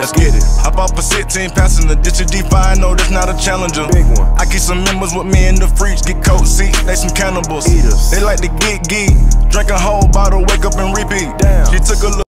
Let's get it. Hop off a 16 passenger, ditch a D5, no, that's not a challenger. Big one. I keep some members with me in the freaks, get cold seat, they some cannibals. Eaters. They like to get geek, drink a whole bottle, wake up and repeat. Damn. She took a look.